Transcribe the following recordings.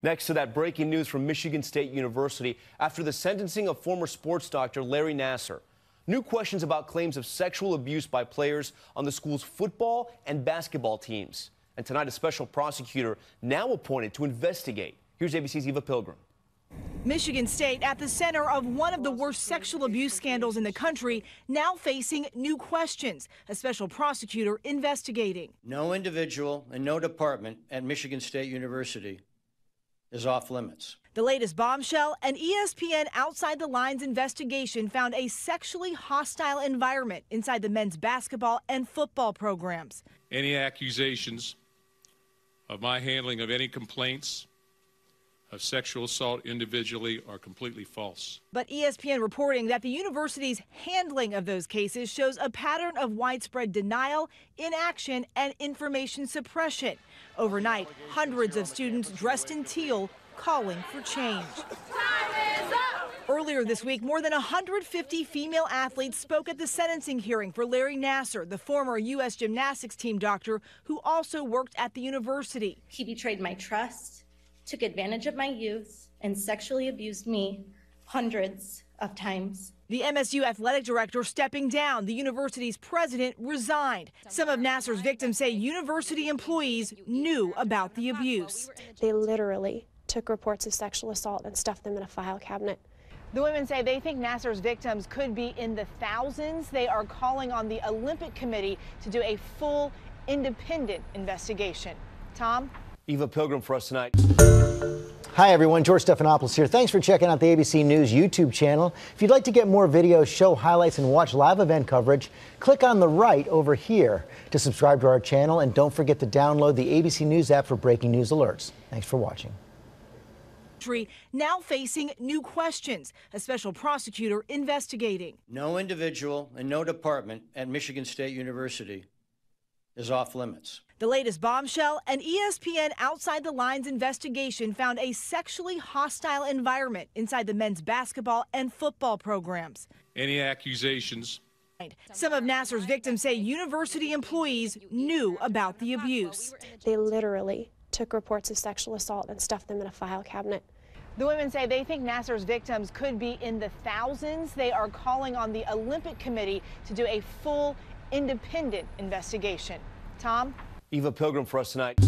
Next to that breaking news from Michigan State University after the sentencing of former sports doctor Larry Nassar. New questions about claims of sexual abuse by players on the school's football and basketball teams. And tonight, a special prosecutor now appointed to investigate. Here's ABC's Eva Pilgrim. Michigan State at the center of one of the worst sexual abuse scandals in the country, now facing new questions. A special prosecutor investigating. No individual and no department at Michigan State University is off limits. The latest bombshell an E ESPN Outside the Lines investigation found a sexually hostile environment inside the men's basketball and football programs. Any accusations of my handling of any complaints of sexual assault individually are completely false. But ESPN reporting that the university's handling of those cases shows a pattern of widespread denial, inaction, and information suppression. Overnight, hundreds of students dressed in teal calling for change. Earlier this week, more than 150 female athletes spoke at the sentencing hearing for Larry Nassar, the former U.S. gymnastics team doctor who also worked at the university. He betrayed my trust, took advantage of my youth, and sexually abused me hundreds of times. The MSU athletic director stepping down. The university's president resigned. Some of Nassar's victims say university employees knew about the abuse. They literally took reports of sexual assault and stuffed them in a file cabinet. The women say they think Nassar's victims could be in the thousands. They are calling on the Olympic Committee to do a full independent investigation. Tom? Eva Pilgrim for us tonight. Hi, everyone. George Stephanopoulos here. Thanks for checking out the ABC News YouTube channel. If you'd like to get more videos, show highlights, and watch live event coverage, click on the right over here to subscribe to our channel. And don't forget to download the ABC News app for breaking news alerts. Thanks for watching. Now facing new questions. A special prosecutor investigating. No individual and no department at Michigan State University is off limits. The latest bombshell an E ESPN Outside the Lines investigation found a sexually hostile environment inside the men's basketball and football programs. Any accusations Some of Nassar's victims say university employees knew about the abuse. They literally took reports of sexual assault and stuffed them in a file cabinet. The women say they think Nassar's victims could be in the thousands. They are calling on the Olympic Committee to do a full independent investigation. Tom? Eva Pilgrim for us tonight.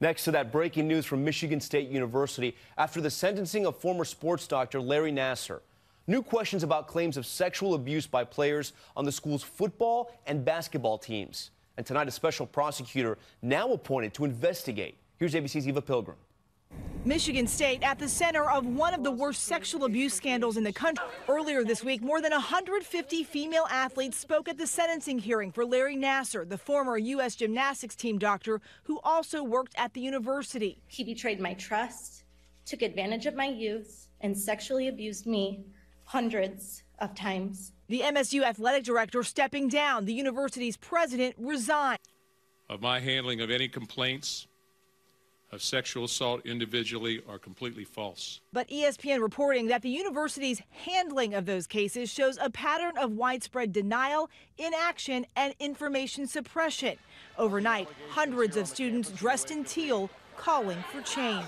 Next to that breaking news from Michigan State University after the sentencing of former sports doctor Larry Nassar. New questions about claims of sexual abuse by players on the school's football and basketball teams. And tonight, a special prosecutor now appointed to investigate. Here's ABC's Eva Pilgrim. Michigan State at the center of one of the worst sexual abuse scandals in the country. Earlier this week, more than 150 female athletes spoke at the sentencing hearing for Larry Nassar, the former U.S. gymnastics team doctor who also worked at the university. He betrayed my trust, took advantage of my youth, and sexually abused me hundreds of times. The MSU athletic director stepping down. The university's president resigned. of my handling of any complaints of sexual assault individually are completely false. But ESPN reporting that the university's handling of those cases shows a pattern of widespread denial, inaction, and information suppression. Overnight, hundreds of students dressed in teal calling for change.